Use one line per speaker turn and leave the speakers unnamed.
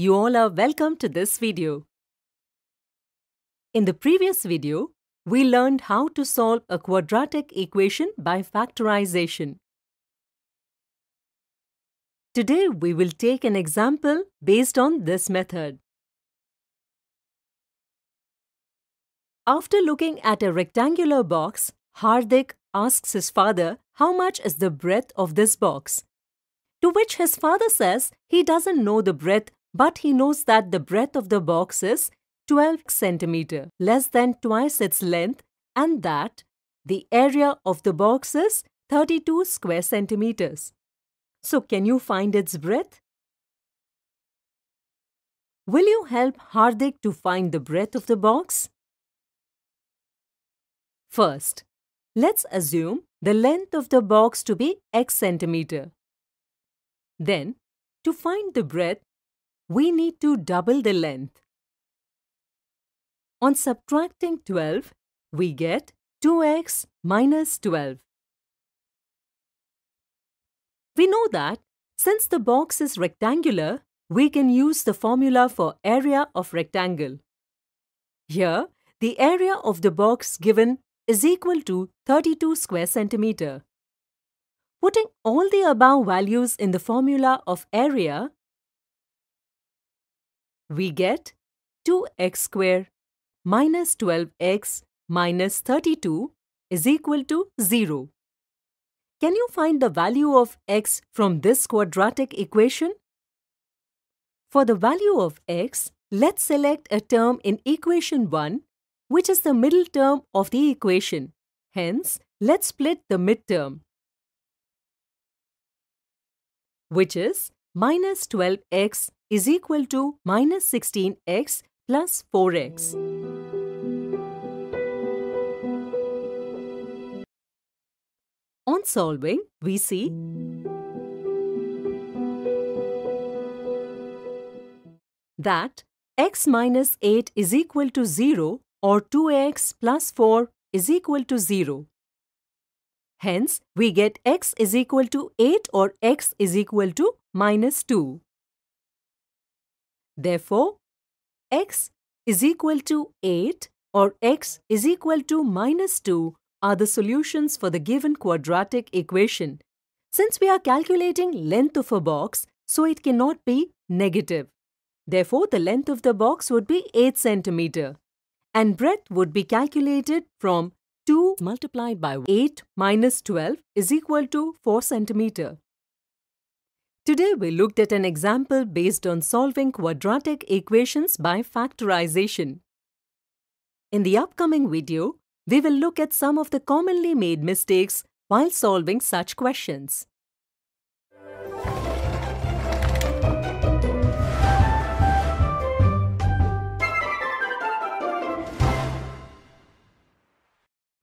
you all are welcome to this video. In the previous video, we learned how to solve a quadratic equation by factorization. Today, we will take an example based on this method. After looking at a rectangular box, Hardik asks his father how much is the breadth of this box. To which his father says he doesn't know the breadth but he knows that the breadth of the box is 12 centimeter, less than twice its length and that the area of the box is 32 square centimeters. So can you find its breadth? Will you help Hardik to find the breadth of the box? First, let's assume the length of the box to be x centimeter. Then, to find the breadth, we need to double the length. On subtracting 12, we get 2x minus 12. We know that since the box is rectangular, we can use the formula for area of rectangle. Here, the area of the box given is equal to 32 square centimeter. Putting all the above values in the formula of area, we get 2x square minus 12x minus 32 is equal to 0. Can you find the value of x from this quadratic equation? For the value of x, let's select a term in equation 1, which is the middle term of the equation. Hence, let's split the midterm which is minus 12x is equal to minus 16x plus 4x. On solving, we see that x minus 8 is equal to 0 or 2x plus 4 is equal to 0. Hence, we get x is equal to 8 or x is equal to minus 2. Therefore, x is equal to 8 or x is equal to minus 2 are the solutions for the given quadratic equation. Since we are calculating length of a box, so it cannot be negative. Therefore, the length of the box would be 8 cm and breadth would be calculated from 2 multiplied by 8 minus 12 is equal to 4 centimeter. Today we looked at an example based on solving quadratic equations by factorization. In the upcoming video, we will look at some of the commonly made mistakes while solving such questions.